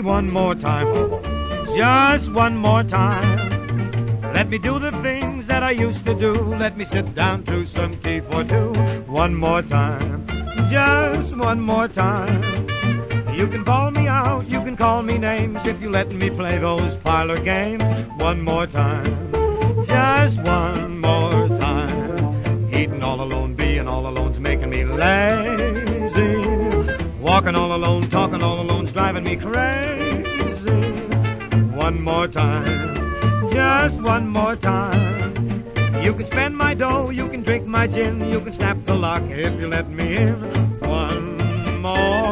one more time. Just one more time. Let me do the things that I used to do. Let me sit down to some tea for two. One more time. Just one more time. You can call me out, you can call me names if you let me play those parlor games. One more time. Just one more time. Eating all alone, being all alone's making me lazy. Walking all alone, talking all alone's driving me crazy. One more time, just one more time. You can spend my dough, you can drink my gin, you can snap the lock if you let me in. One more